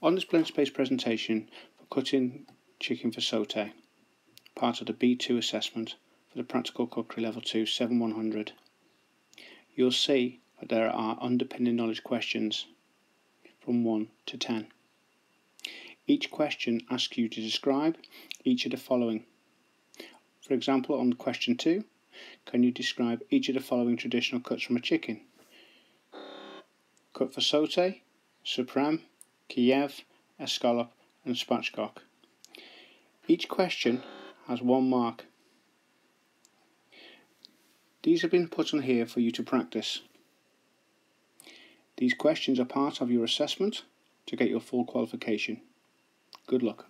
On this Blendspace presentation for cutting chicken for saute, part of the B2 assessment for the Practical Cookery Level 2 7100, you'll see that there are underpinning knowledge questions from 1 to 10. Each question asks you to describe each of the following. For example, on question 2, can you describe each of the following traditional cuts from a chicken? Cut for saute, supreme, Kiev, escallop and spatchcock. Each question has one mark. These have been put on here for you to practice. These questions are part of your assessment to get your full qualification. Good luck.